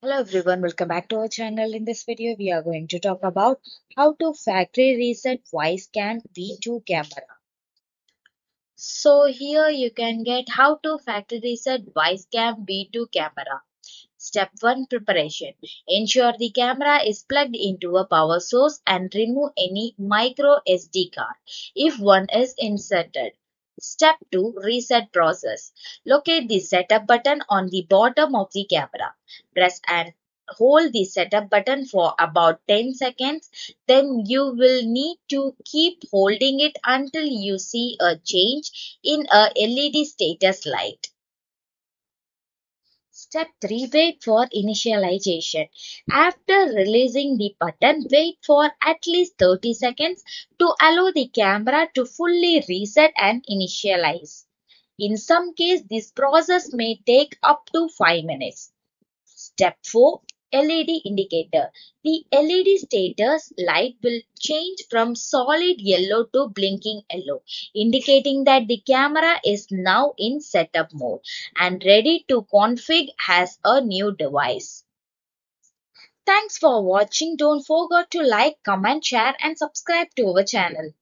Hello everyone, welcome back to our channel. In this video, we are going to talk about how to factory reset Wyze Cam V2 camera. So here you can get how to factory reset Wyze Cam V2 camera. Step 1 Preparation. Ensure the camera is plugged into a power source and remove any micro SD card if one is inserted. Step 2 Reset process. Locate the setup button on the bottom of the camera. Press and hold the setup button for about 10 seconds. Then you will need to keep holding it until you see a change in a LED status light. Step 3 Wait for initialization. After releasing the button, wait for at least 30 seconds to allow the camera to fully reset and initialize. In some cases, this process may take up to 5 minutes. Step 4 LED indicator. The LED status light will change from solid yellow to blinking yellow, indicating that the camera is now in setup mode and ready to config as a new device. Thanks for watching. Don't forget to like, comment, share and subscribe to our channel.